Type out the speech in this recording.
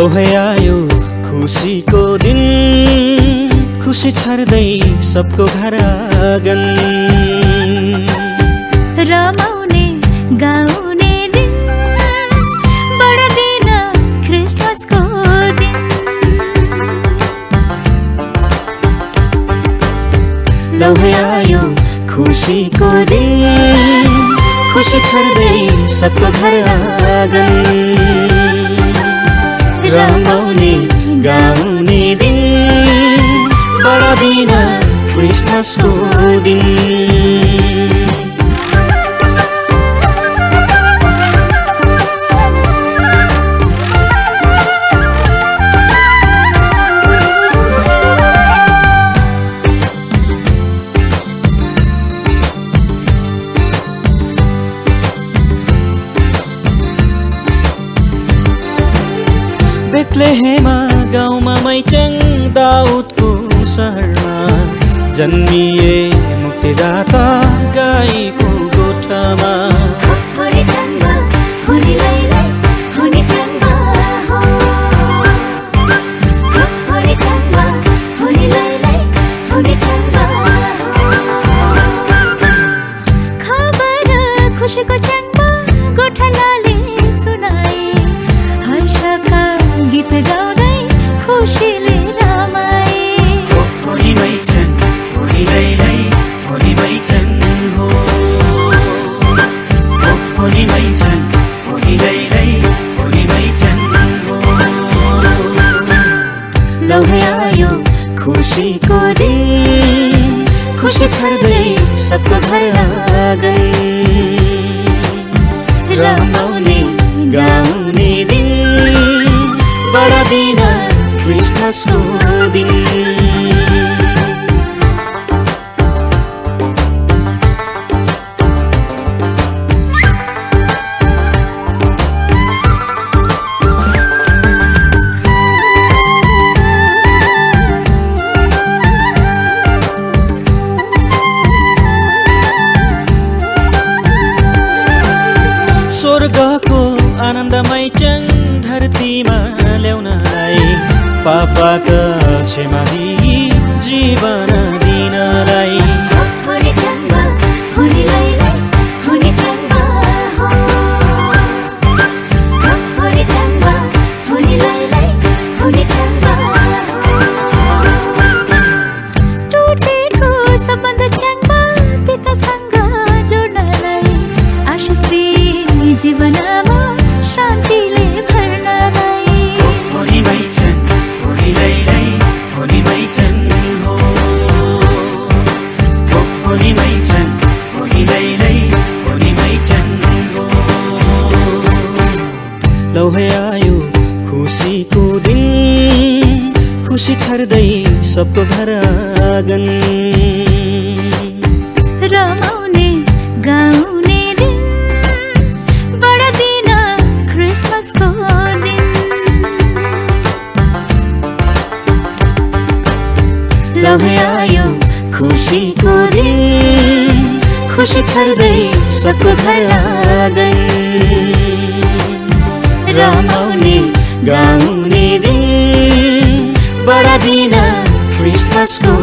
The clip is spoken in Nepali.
लौ है आयो खुसीको दिन। खुसी छर्दै सबको घर आँगन। रमाउने गाउने दिन। बडा दिन क्रिसमसको दिन। लौ है आयो खुसीको दिन। खुसी छर्दै सबको घर आँगन। रमाउने गाउने दिन। बडा दिन क्रिसमसको दिन। बेत्लेहेमा गाउँमा मैचेङ दाउदको सहरमा जन्मिए मुक्तिदाता गाईको गोठमा। खुशी आयो खुसीको दिन खुसी गई सबको घर आ रमाउने स्वर्गको आनन्दमय चङ धरतीमा ल्याउनलाई पापात क्षमा दिई जीवन दिनलाई। दिई जीवनमा शान्तिले भर्नलाई होली मैचन होली लैलै होली मैचन हो। होली मैचन होली लैलै होली मैचन हो। लौ है आयो खुसीको दिन खुसी छर्दै सबको घर खुसीको दिन खुसी छर्दै सबको घर आँगन रमाउने गाउने दिन बडा दिन क्रिसमसको